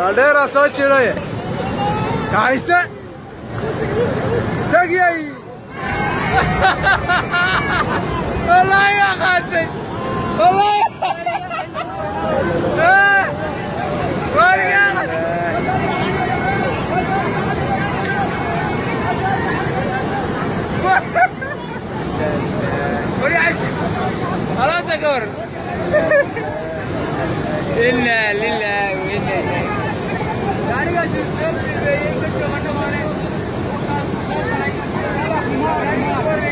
Bandera soo jiraya. Kacayse. Tagay. Wallaahi waa qaatay. Wallaahi. إنا لله Thank you.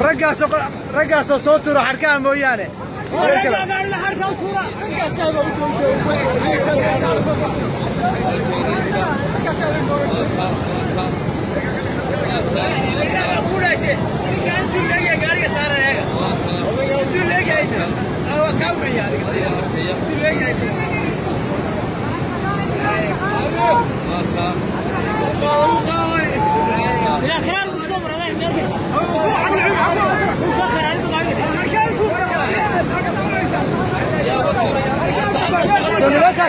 رقصوا رقصوا صوت وروح حركان مويانه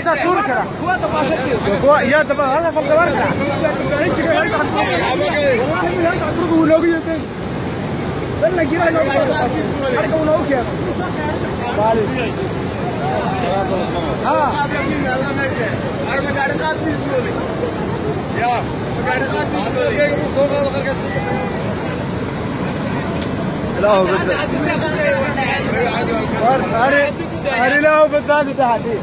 ساعة توركرا يا دابا هلا في الدواركا والله من هيك عطرقه ونوقيه تاني بلنا جيران ونوقيه అడగాలి తీసుకోండి لا هو بدل هاري لا هو بدل تحتي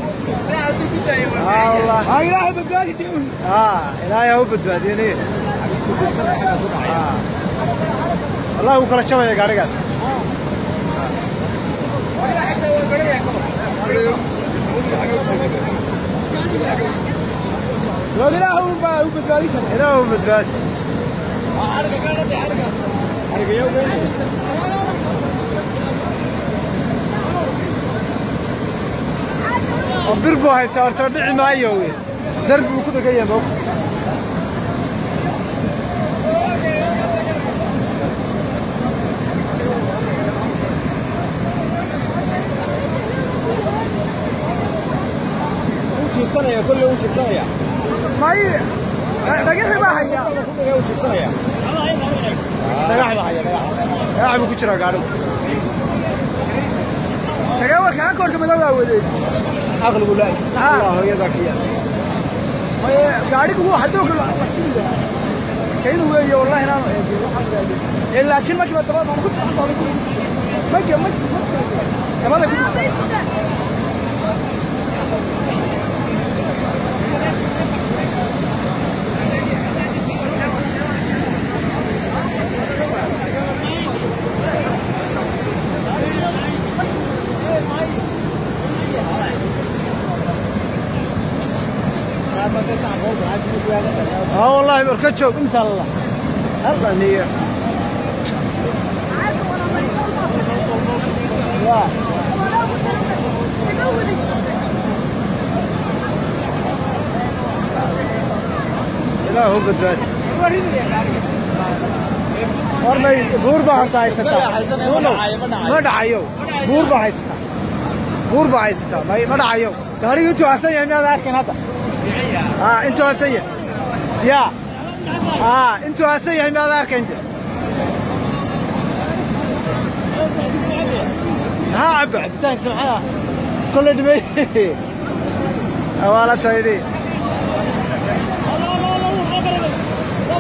اه والله هاي لا هو بدل تقول اه لا هو بدل هذيني والله هو كره شبه يا قارقاس لو لا هو ما هو بدواليش لا هو بدواليش حركة كانت حركة حركة يوم وبرقوا هاي صارت ربع ما يوي درب وكذا قيم jiibsanaya kolley u jiibsanaya may dhagixi baa haya kulliga u jiibsanaya dhagax baa haya dhagax dhagax buu ku jiraa gaadhigu tagawarka ankoorka madowgaa wadeey caqligu la allah hooyadaa kiya may gaadhigu hadowga kaydu weeye wallahi inaan ee laakiin markiiba dabada ku dabada ku dabada ku اه والله بركات شوق امسى الله الله نية لا لا هو قدرات orday buur baa horta haysataa ma dhacayo buur baa haysataa buur baa haysataa may ma dhacayo gaariga intuu hasan yahay inaad arkin hadda aa intuu hasan yahay ya aa intuu hasan yahay inaad arkayn de ها عبد عبد تانك سمحها كل دبي اوالة تايدي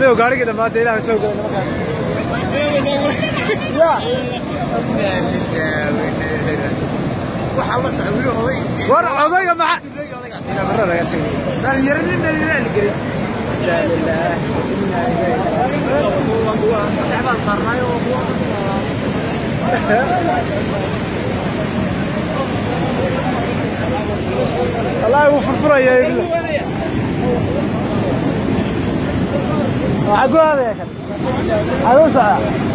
Leo gaari kita baad deela soo galay nama gaari. Ya. Waxa la sawiro oday. War odayga maxa? Ina barra laga tagay. Dan yarnin dan ilaal gari. La ilaha illa Allah. Wa huwa ta'ban qarnayo wa huwa في الفرية يا بلا عقول هذا يا اخي عقول صعب